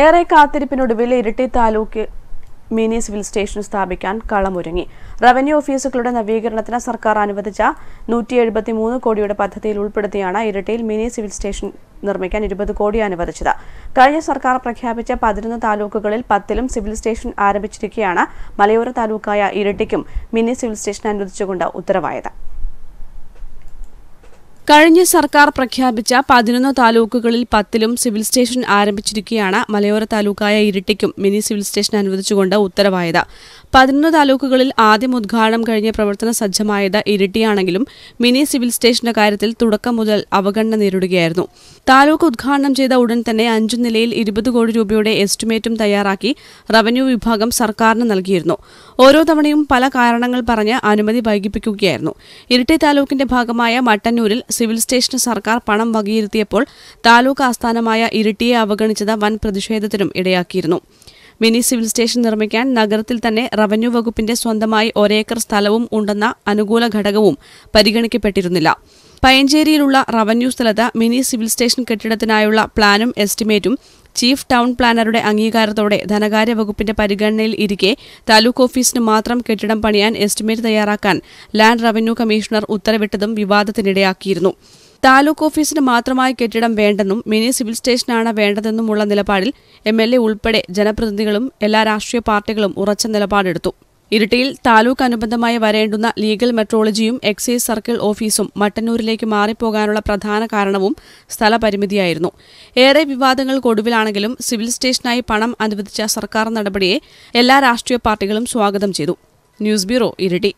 ഏറെ കാത്തിരിപ്പിനൊടുവിൽ ഇരട്ടി taluk mini civil station സ്ഥാപിക്കാൻ കളമൊരുങ്ങി. റവന്യൂ ഓഫീസുകളുടെ നവീകരണത്തിന് സർക്കാർ അനുവദിച്ച നൂറ്റി എഴുപത്തി മൂന്ന് കോടിയുടെ പദ്ധതിയിൽ ഉൾപ്പെടുത്തിയാണ് ഇരട്ടിയിൽ മിനി സിവിൽ സ്റ്റേഷൻ നിർമ്മിക്കാൻ ഇരുപത് കോടി അനുവദിച്ചത്. കഴിഞ്ഞ സർക്കാർ പ്രഖ്യാപിച്ച പതിനൊന്ന് താലൂക്കുകളിൽ പത്തിലും സിവിൽ സ്റ്റേഷൻ ആരംഭിച്ചിരിക്കെയാണ് മലയോര താലൂക്കായ ഇരട്ടിക്കും മിനി സിവിൽ സ്റ്റേഷൻ അനുവദിച്ചുകൊണ്ട് ഉത്തരവായത്. കഴിഞ്ഞ സർക്കാർ പ്രഖ്യാപിച്ച പതിനൊന്ന് താലൂക്കുകളിൽ പത്തിലും സിവിൽ സ്റ്റേഷൻ ആരംഭിച്ചിരിക്കുകയാണ്. മലയോര താലൂക്കായ ഇരിട്ടിക്കും മിനി സിവിൽ സ്റ്റേഷൻ അനുവദിച്ചുകൊണ്ട് ഉത്തരവായത്. പതിനൊന്ന് താലൂക്കുകളിൽ ആദ്യം ഉദ്ഘാടനം കഴിഞ്ഞ് പ്രവർത്തന സജ്ജമായത് ഇരിട്ടിയാണെങ്കിലും മിനി സിവിൽ സ്റ്റേഷന്റെ കാര്യത്തിൽ തുടക്കം മുതൽ അവഗണന നേരിടുകയായിരുന്നു. താലൂക്ക് ഉദ്ഘാടനം ചെയ്ത ഉടൻ തന്നെ അഞ്ചു നിലയിൽ ഇരുപത് കോടി രൂപയുടെ എസ്റ്റിമേറ്റും തയ്യാറാക്കി റവന്യൂ വിഭാഗം സർക്കാരിന് നൽകിയിരുന്നു. ഓരോ തവണയും പല കാരണങ്ങൾ പറഞ്ഞ് അനുമതി വൈകിപ്പിക്കുകയായിരുന്നു. ഇരിട്ടി താലൂക്കിന്റെ ഭാഗമായ മട്ടന്നൂരിൽ സിവിൽ സ്റ്റേഷന് സർക്കാർ പണം വകയിരുത്തിയപ്പോൾ താലൂക്ക് ആസ്ഥാനമായ ഇരിട്ടിയെ അവഗണിച്ചത് വൻ പ്രതിഷേധത്തിനും ഇടയാക്കിയിരുന്നു. മിനി സിവിൽ സ്റ്റേഷൻ നിർമ്മിക്കാൻ നഗരത്തിൽ തന്നെ റവന്യൂ വകുപ്പിന്റെ സ്വന്തമായി ഒരേക്കർ സ്ഥലവും ഉണ്ടെന്ന അനുകൂല ഘടകവും പരിഗണിക്കപ്പെട്ടിരുന്നില്ല. പയഞ്ചേരിയിലുള്ള റവന്യൂ സ്ഥലത്ത് മിനി സിവിൽ സ്റ്റേഷൻ കെട്ടിടത്തിനായുള്ള പ്ലാനും എസ്റ്റിമേറ്റും ചീഫ് ടൗൺ പ്ലാനറുടെ അംഗീകാരത്തോടെ ധനകാര്യ വകുപ്പിന്റെ പരിഗണനയിൽ ഇരിക്കെ താലൂക്ക് ഓഫീസിന് മാത്രം കെട്ടിടം പണിയാൻ എസ്റ്റിമേറ്റ് തയ്യാറാക്കാൻ ലാൻഡ് റവന്യൂ കമ്മീഷണർ ഉത്തരവിട്ടതും വിവാദത്തിനിടയാക്കിയിരുന്നു. താലൂക്ക് ഓഫീസിന് മാത്രമായി കെട്ടിടം വേണ്ടെന്നും മിനി സിവിൽ സ്റ്റേഷനാണ് വേണ്ടതെന്നുമുള്ള നിലപാടിൽ എം ഉൾപ്പെടെ ജനപ്രതിനിധികളും എല്ലാ രാഷ്ട്രീയ പാർട്ടികളും ഉറച്ച നിലപാടെടുത്തു. ഇരിട്ടിയിൽ താലൂക്ക് അനുബന്ധമായി വരേണ്ടുന്ന ലീഗൽ മെട്രോളജിയും എക്സൈസ് സർക്കിൾ ഓഫീസും മട്ടന്നൂരിലേക്ക് മാറിപ്പോകാനുള്ള പ്രധാന കാരണവും സ്ഥലപരിമിതിയായിരുന്നു. ഏറെ വിവാദങ്ങൾക്കൊടുവിലാണെങ്കിലും സിവിൽ സ്റ്റേഷനായി പണം അനുവദിച്ച സർക്കാർ നടപടിയെ എല്ലാ രാഷ്ട്രീയ പാർട്ടികളും സ്വാഗതം ചെയ്തു. News bureau Iritty.